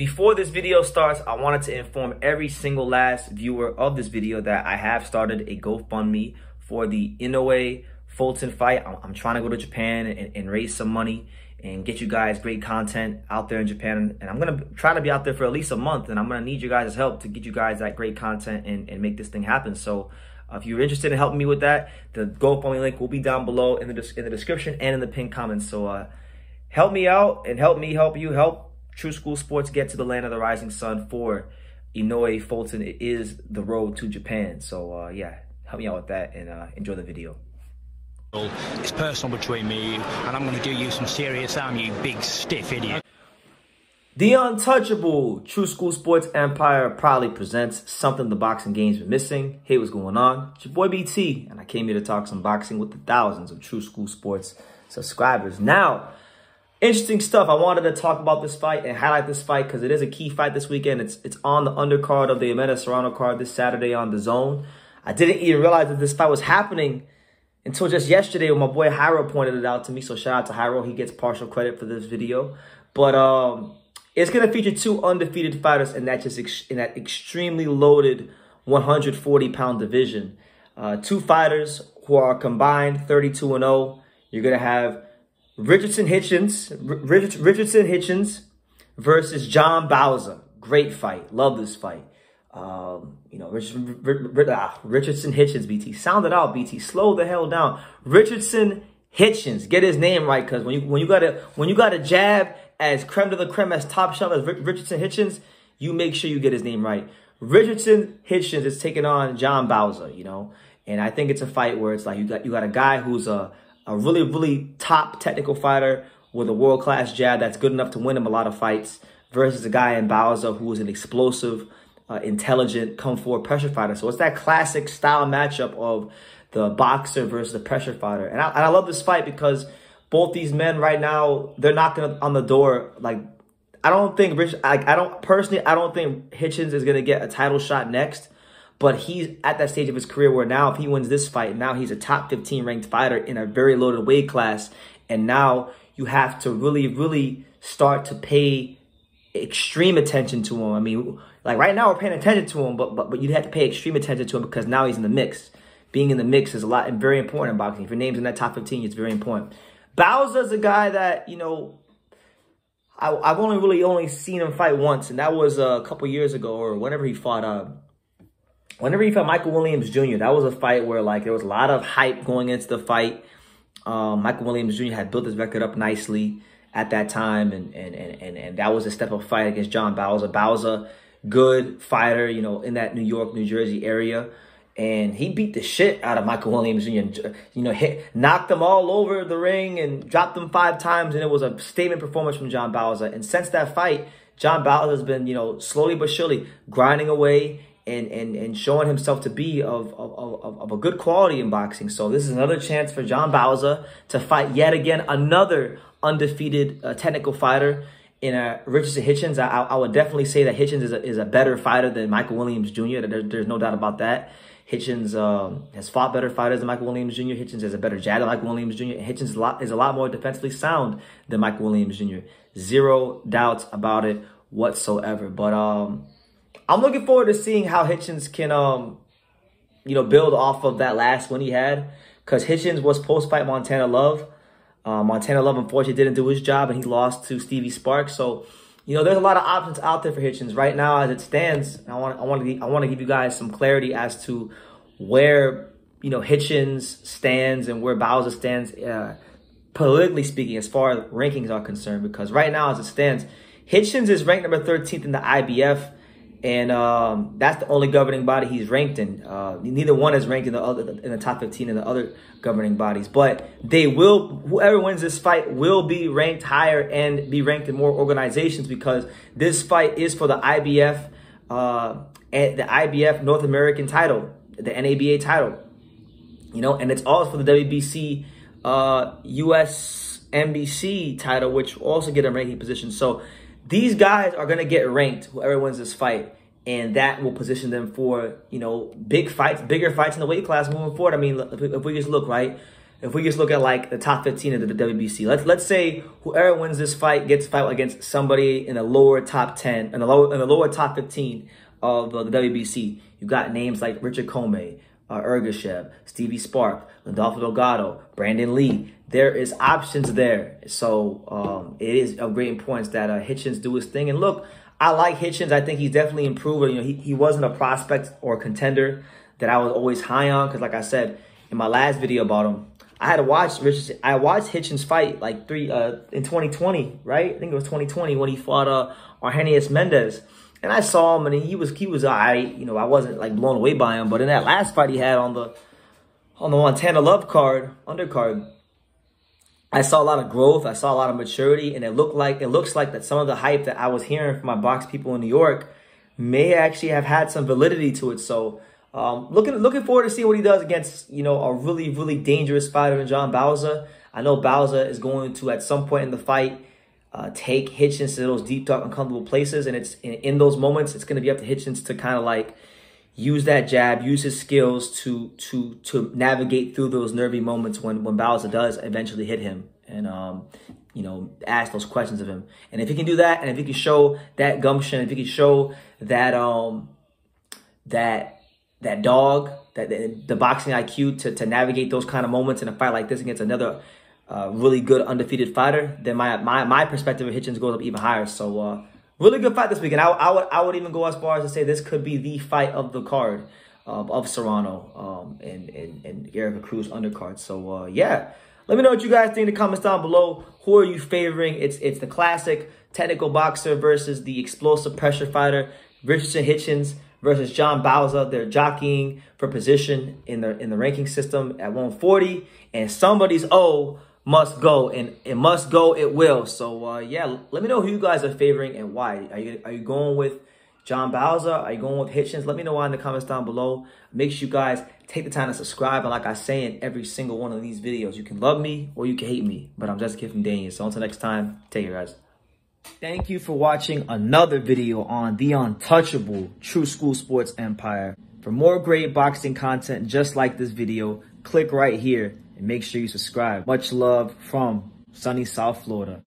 Before this video starts, I wanted to inform every single last viewer of this video that I have started a GoFundMe for the Inoue Fulton fight. I'm, I'm trying to go to Japan and, and, raise some money and get you guys great content out there in Japan. And I'm to try to be out there for at least a month. And I'm to need you guys' help to get you guys that great content and, and make this thing happen. So uh, if you're interested in helping me with that, the GoFundMe link will be down below in the, in the description and in the pinned comments. So uh, help me out and help me help you help Tru School Sports get to the land of the rising sun for Inoue Fulton. It is the road to Japan. So uh, yeah, help me out with that and uh, enjoy the video. It's personal between me and I'm going to do you some serious harm, you big stiff idiot. The Untouchable Tru School Sports Empire proudly presents something the boxing game's been missing. Hey, what's going on? It's your boy BT, and I came here to talk some boxing with the thousands of Tru School Sports subscribers. Now, interesting stuff. I wanted to talk about this fight and highlight this fight because it is a key fight this weekend. It's it's on the undercard of the Amanda Serrano card this Saturday on DAZN. I didn't even realize that this fight was happening until just yesterday when my boy Hyro pointed it out to me. So shout out to Hyro. He gets partial credit for this video. But um, it's going to feature two undefeated fighters in that, just in that extremely loaded 140-pound division. Uh, two fighters who are combined 32 and 0. You're going to have Richardson Hitchins, Richard, Richardson Hitchins versus John Bauza. Great fight. Love this fight. Um, you know, Richard, ah, Richardson Hitchins, BT. Sound it out, BT. Slow the hell down. Richardson Hitchins. Get his name right, because when you when you got a when you got a jab as creme de la creme as top shelf as Richardson Hitchins, you make sure you get his name right. Richardson Hitchins is taking on John Bauza, you know, and I think it's a fight where it's like you got you got a guy who's a a really really top technical fighter with a world class jab that's good enough to win him a lot of fights versus a guy in Bauza who is an explosive uh, intelligent, come forward pressure fighter. So it's that classic style matchup of the boxer versus the pressure fighter. And I, and I love this fight because both these men right now, they're knocking on the door. Like, I don't think Rich, I don't, personally, I don't think Hitchins is going to get a title shot next. But he's at that stage of his career where now if he wins this fight, now he's a top 15 ranked fighter in a very loaded weight class. And now you have to really, really start to pay extreme attention to him. I mean, like right now we're paying attention to him, but but but you'd have to pay extreme attention to him because now he's in the mix. Being in the mix is a lot and very important in boxing. If your name's in that top 15, it's very important. Bauza's a guy that, you know, I, have only really only seen him fight once, and that was a couple years ago or whenever he fought uh whenever he fought Michael Williams Jr. That was a fight where like there was a lot of hype going into the fight. Um, Michael Williams Jr. had built his record up nicely at that time, and and and and, and that was a step up fight against John Bauza. Bauza good fighter, you know, in that New York, New Jersey area. And he beat the shit out of Michael Williams Jr. You know, hit, knocked them all over the ring and dropped them five times. And it was a statement performance from John Bauza. And since that fight, John Bauza has been, you know, slowly but surely grinding away and and and showing himself to be of of, of, of a good quality in boxing. So this is another chance for John Bauza to fight yet again another undefeated uh, technical fighter in a Richardson Hitchins, I, I would definitely say that Hitchins is a, is a better fighter than Michael Williams Jr. There, there's no doubt about that. Hitchins um, has fought better fighters than Michael Williams Jr. Hitchins has a better jab than Michael Williams Jr. Hitchins is a, lot, is a lot more defensively sound than Michael Williams Jr. Zero doubts about it whatsoever. But um, I'm looking forward to seeing how Hitchins can, um, you know, build off of that last one he had. Because Hitchins was post-fight Montana Love. Uh, Montana Love unfortunately didn't do his job and he lost to Stevie Sparks. So, you know, there's a lot of options out there for Hitchins right now as it stands. I want I want to I want to give you guys some clarity as to where you know Hitchins stands and where Bauza stands uh, politically speaking as far as rankings are concerned. Because right now as it stands, Hitchins is ranked number 13th in the IBF. And um, that's the only governing body he's ranked in. Uh, neither one is ranked in the other in the top 15 in the other governing bodies. But they will, whoever wins this fight will be ranked higher and be ranked in more organizations because this fight is for the IBF, uh, and the IBF North American title, the NABA title. You know, and it's also for the WBC uh, US NBC title, which also get a ranking position. So these guys are going to get ranked, whoever wins this fight. And that will position them for, you know, big fights, bigger fights in the weight class moving forward. I mean, if we, just look, right? if we just look at like the top 15 of the WBC, let's let's say whoever wins this fight gets fight against somebody in the lower top 10, in the lower in the lower top 15 of uh, the WBC. You've got names like Richard Commey, uh, Ergashev, Stevie Spark, Landolfo Delgado, Brandon Lee. There is options there. So um, it is of great importance that uh, Hitchins do his thing. And look, I like Hitchins. I think he's definitely improved. You know, he, he wasn't a prospect or contender that I was always high on because, like I said in my last video about him, I had to watch Richardson. I watched Hitchins fight like three uh, in 2020, right? I think it was 2020 when he fought uh, Argenis Mendez. And I saw him, and he was he was alright. You know, I wasn't like blown away by him. But in that last fight he had on the on the Montana Love card undercard, I saw a lot of growth. I saw a lot of maturity, and it looked like it looks like that some of the hype that I was hearing from my box people in New York may actually have had some validity to it. So, um, looking looking forward to see what he does against you know a really really dangerous fighter in John Bauza. I know Bauza is going to at some point in the fight uh, take Hitchins to those deep dark uncomfortable places, and it's in, in those moments it's going to be up to Hitchins to kind of like use that jab, use his skills to to to navigate through those nervy moments when when Bauza does eventually hit him, and um, you know, ask those questions of him. And if he can do that, and if he can show that gumption, if he can show that um that that dog, that the, the boxing IQ to to navigate those kind of moments in a fight like this against another really good undefeated fighter, then my my my perspective of Hitchins goes up even higher. So. Uh, Really good fight this weekend. I, I, would I would even go as far as to say this could be the fight of the card um, of Serrano um, and, and, and Erika Cruz undercard. So, uh, yeah. Let me know what you guys think in the comments down below. Who are you favoring? It's it's the classic technical boxer versus the explosive pressure fighter, Richardson Hitchins versus John Bauza. They're jockeying for position in the in the ranking system at 140, and somebody's O must go, and it must go, it will. So uh, yeah, let me know who you guys are favoring and why. Are you are you going with John Bauza Are you going with Hitchins? Let me know why in the comments down below. Make sure you guys take the time to subscribe. And like I say in every single one of these videos, you can love me or you can hate me. But I'm just a kid from Daniel. So until next time, take care, guys. Thank you for watching another video on the untouchable Tru School Sports Empire. For more great boxing content just like this video, click right here and make sure you subscribe. Much love from sunny South Florida.